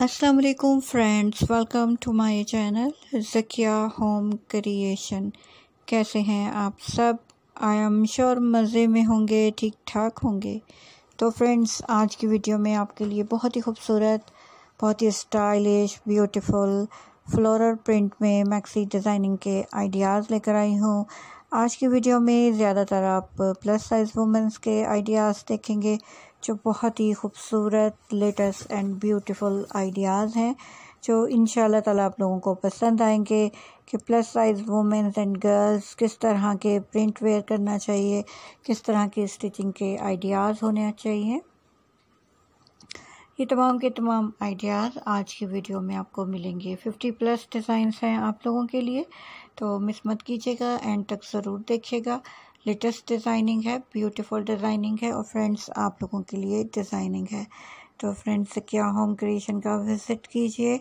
वालेकुम friends welcome to my channel Zakia home creation कैसे हैं आप सब? आई एम श्योर मज़े में होंगे ठीक ठाक होंगे। तो फ्रेंड्स आज की वीडियो में आपके लिए बहुत ही खूबसूरत, बहुत ही स्टाइलिश ब्यूटीफुल फ्लोरल प्रिंट में मैक्सी डिज़ाइनिंग के आइडियाज़ लेकर आई हूँ। आज की वीडियो में ज़्यादातर आप प्लस साइज़ वुमेंस के आइडियाज़ देखेंगे। जो बहुत ही खूबसूरत, लेटेस्ट एंड ब्यूटीफुल आइडियाज़ हैं, जो इन ताला आप लोगों को पसंद आएँगे कि plus size womens and girls किस तरह के प्रिंट वेयर करना चाहिए, किस तरह की स्टिचिंग के आइडियाज़ होने चाहिए। ये तमाम के तमाम आइडियाज़ आज की वीडियो में आपको मिलेंगे। फिफ्टी प्लस डिज़ाइंस हैं आप लोगों के लिए तो मिस मत कीजिएगा एंड तक ज़रूर देखिएगा। लेटेस्ट डिज़ाइनिंग है, ब्यूटीफुल डिज़ाइनिंग है और फ्रेंड्स आप लोगों के लिए डिज़ाइनिंग है। तो फ्रेंड्स, क्या होम क्रिएशन का विज़िट कीजिए,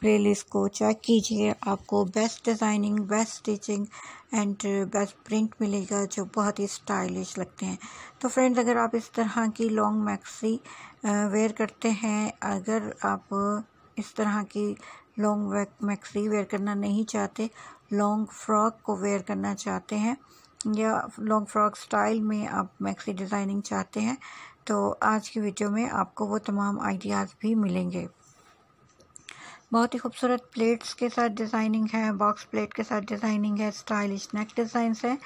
प्लेलिस्ट को चेक कीजिए, आपको best designing, best stitching and best print मिलेगा जो बहुत ही स्टाइलिश लगते हैं। तो फ्रेंड्स, अगर आप इस तरह की लॉन्ग मैक्सी वेयर करते हैं, अगर आप इस तरह की लॉन्ग मैक्सी वेयर करना नहीं चाहते, लॉन्ग फ्रॉक को वेयर करना चाहते हैं या लॉन्ग फ्रॉक स्टाइल में आप मैक्सी डिज़ाइनिंग चाहते हैं तो आज की वीडियो में आपको वो तमाम आइडियाज़ भी मिलेंगे। बहुत ही खूबसूरत प्लेट्स के साथ डिज़ाइनिंग है बॉक्स प्लेट के साथ डिज़ाइनिंग है स्टाइलिश नेक डिज़ाइंस है,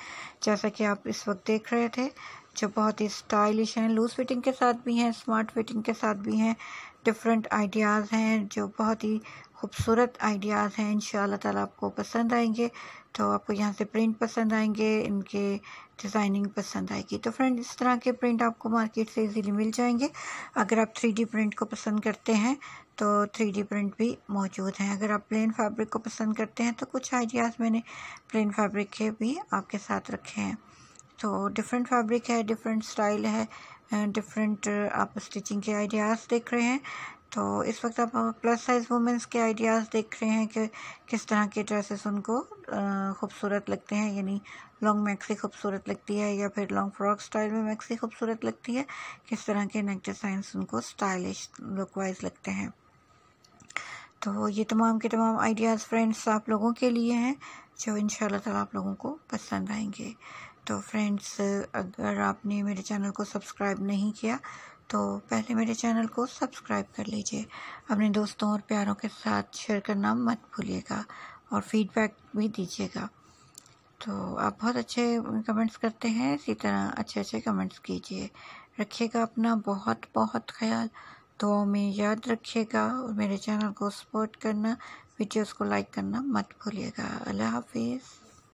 जैसा कि आप इस वक्त देख रहे थे, जो बहुत ही स्टाइलिश हैं लूज़ फिटिंग के साथ भी हैं स्मार्ट फिटिंग के साथ भी हैं डिफरेंट आइडियाज़ हैं, जो बहुत ही खूबसूरत आइडियाज़ हैं इन ताला आपको पसंद आएँगे। तो आपको यहाँ से प्रिंट पसंद आएँगे, इनके डिज़ाइनिंग पसंद आएगी। तो फ्रेंड इस तरह के प्रिंट आपको मार्केट से इजीली मिल जाएँगे। अगर आप थ्री प्रिंट को पसंद करते हैं तो थ्री प्रिंट भी मौजूद हैं। अगर आप प्लेन फैब्रिक को पसंद करते हैं तो कुछ आइडियाज़ मैंने प्लेन फैब्रिक के भी आपके साथ रखे हैं। तो डिफरेंट फैब्रिक है डिफरेंट स्टाइल है डिफरेंट आप स्टिचिंग के आइडियाज़ देख रहे हैं। तो इस वक्त आप प्लस साइज़ वुमेंस के आइडियाज़ देख रहे हैं कि किस तरह के ड्रेसेस उनको खूबसूरत लगते हैं, यानी लॉन्ग मैक्सी खूबसूरत लगती है या फिर लॉन्ग फ्रॉक स्टाइल में मैक्सी खूबसूरत लगती है, किस तरह के नेक डिज़ाइंस उनको स्टाइलिश लुक वाइज लगते हैं। तो ये तमाम के तमाम आइडियाज़ फ्रेंड्स आप लोगों के लिए हैं, जो इन ताला आप लोगों को पसंद आएँगे। तो फ्रेंड्स अगर आपने मेरे चैनल को सब्सक्राइब नहीं किया तो पहले मेरे चैनल को सब्सक्राइब कर लीजिए। अपने दोस्तों और प्यारों के साथ शेयर करना मत भूलिएगा और फीडबैक भी दीजिएगा। तो आप बहुत अच्छे कमेंट्स करते हैं, इसी तरह अच्छे अच्छे कमेंट्स कीजिए। रखिएगा अपना बहुत बहुत ख्याल। तो में याद रखिएगा और मेरे चैनल को सपोर्ट करना वीडियोस को लाइक करना मत भूलिएगा। अल्लाह हाफिज़।